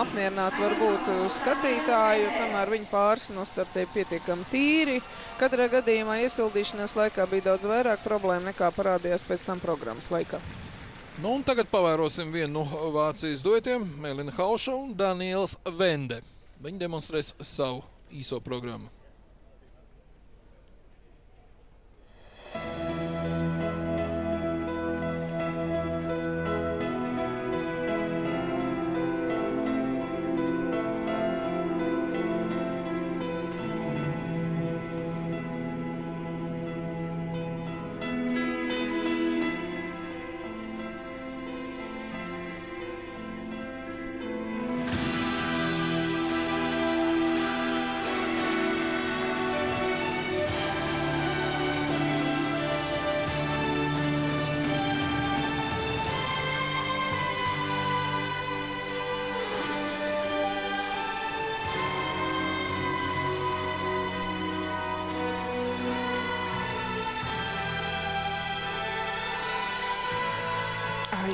apmierināt varbūt skatītāju, tomēr viņi pāris nostartēja pietiekami tīri. Katrā gadījumā iesildīšanās laikā bija daudz vairāk problēmu nekā parādījās pēc tam programmas laikā. Nu, un tagad pavērosim vienu no Vācijas duetiem - Melina Hauša un Daniels Vende. Viņi demonstrēs savu īso programmu.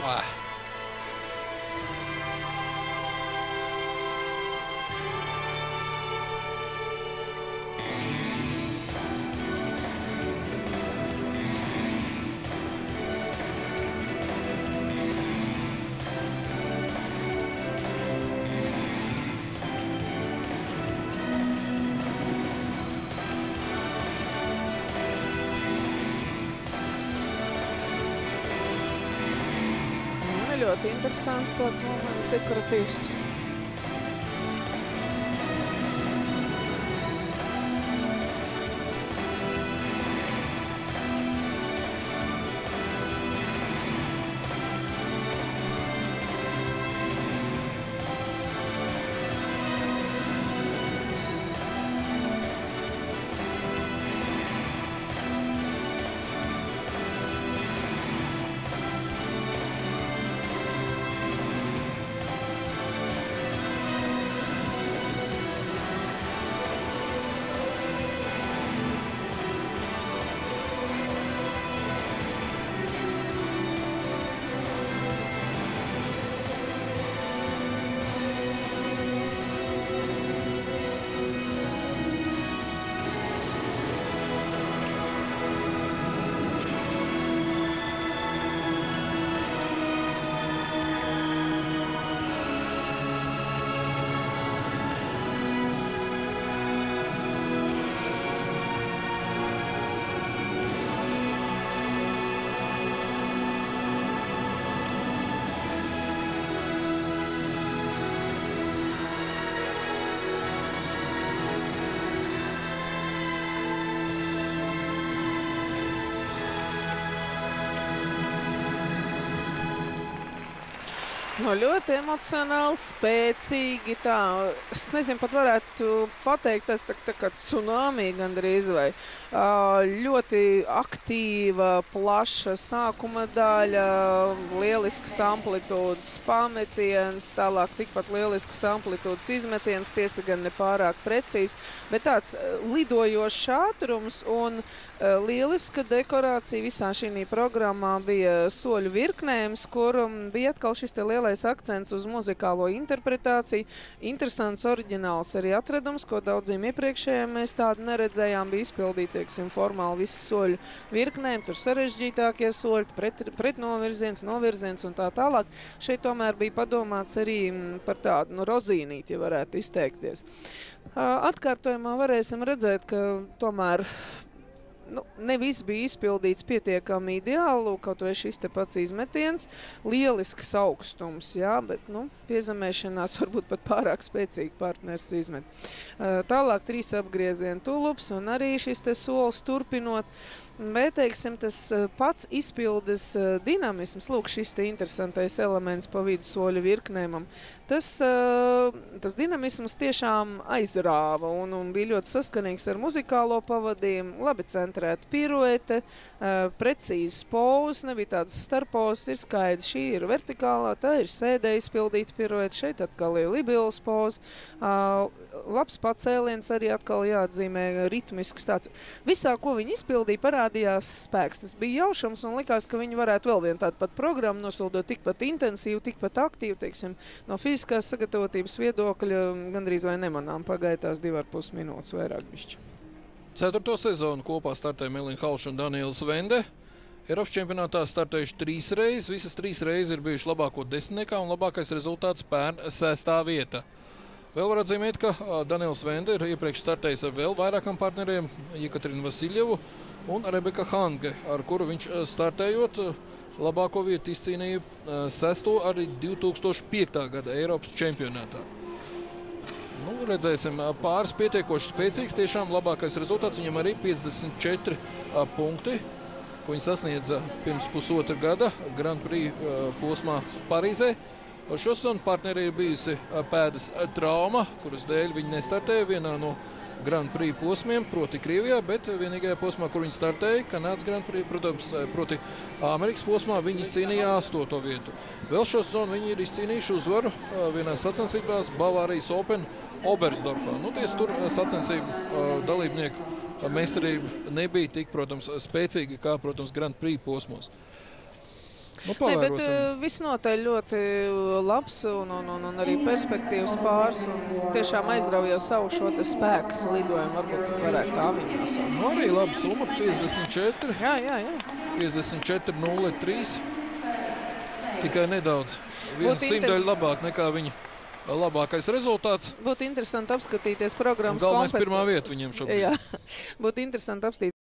Ah. Ļoti interesants tāds moments, dekoratīvs. No ļoti emocionāli, spēcīgi. Tā. Es nezinu, pat varētu pateikt, tas tā, tā kā tsunami gandrīz vai ļoti aktīva, plaša sākuma daļa, lielisks amplitūdas pametiens, tālāk tikpat lielisks amplitūdas izmetiens, tiesa gan nepārāk precīzi, bet tāds lidojošs ātrums un lieliska dekorācija visā šī programmā bija soļu virknējums, kur bija atkal šis te lielais akcents uz muzikālo interpretāciju. Interesants oriģināls arī atradums, ko daudziem iepriekšējiem mēs tādu neredzējām, bija izpildīti, teiksim, formāli visi soļu virknēm, tur sarežģītākie soļi, pret, pretnovirziens, novirziens un tā tālāk. Šeit tomēr bija padomāts arī mm, par tādu, nu, rozīnīti, ja varētu izteikties. Atkārtojumā varēsim redzēt, ka tomēr nu, ne viss bija izpildīts pietiekami ideāli. Kaut vai šis te pats izmetiens, lielisks augstums, jā, bet nu, piezemēšanās varbūt pat pārāk spēcīgi partners izmet. Tālāk trīs apgriezienu tulups un arī šis te solis turpinot. Bet, teiksim, tas pats izpildes dinamisms, lūk, šis te interesantais elements pa vidu soļu virknēm, tas, tas dinamisms tiešām aizrāva un, un bija ļoti saskanīgs ar muzikālo pavadījumu, labi centrēta piruete, precīzes pozas, nebija tādas starpozas, ir skaidrs, šī ir vertikālā, tā ir sēdē izpildīta piruete, šeit atkal ir libilas poza, labs pacēliens arī atkal jāatzīmē ritmisks tāds. Visā, ko viņi izpildīja, parādījās spēks. Tas bija jaušams un likās, ka viņi varētu vēl vienu tādu pat programmu nosūdot tikpat intensīvu, tikpat aktīvu, teiksim, no fiziskās sagatavotības viedokļa gandrīz vai nemanām pagaitās divi ar pus minūtes vairāk bišķi. Ceturto sezonu kopā startēja Melina Halša un Daniels Vende. Eiropas čempionātā startējuši trīs reizes. Visas trīs reizes ir bijuši labāko desmitniekā un labākais rezultāts pērn sestā vieta. Vēl var atzīmēt, ka Daniels Vende ir iepriekš startējis ar vēl vairākam partneriem - Jekaterinu Vasiljevu un Rebeka Hange, ar kuru viņš startējot labāko vietu izcīnīja sesto arī 2005. gada Eiropas čempionātā. Nu, redzēsim, pāris pietiekoši spēcīgs. Tiešām labākais rezultāts viņam arī 54 punkti ko viņi sasniedza pirms pusotra gada Grand Prix posmā Parīzē. Šo sezonu partneri ir bijusi pēdas trauma, kuras dēļ viņi nestartēja vienā no Grand Prix posmiem, proti Krievijā, bet vienīgajā posmā, kur viņi startēja, Kanādas Grand Prix, protams, proti Amerikas posmā, viņi izcīnīja astoto vietu. Vēl šo sezonu viņi ir izcīnījuši uzvaru vienā sacensībās Bavārijas Open Oberstdorfā. Nu, tieši tur sacensību dalībnieku meistarība nebija tik, protams, spēcīga kā, protams, Grand Prix posmos. Nu, ne, bet visnotaļ ļoti labs un, un, un, un arī perspektīvas pāris. Tiešām aizrauja savu šo spēku lidojumu. Varbūt varētu tā viņa nosaukt. Nu, arī laba summa - 54. Jā, jā, jā. 54, 03. Tikai nedaudz. Viena simtaļa labāk nekā viņa labākais rezultāts. Būtu interesanti apskatīties programmas kompetenci. Galvenais pirmā vieta viņiem šobrīd. Jā, būtu interesanti apskatīt.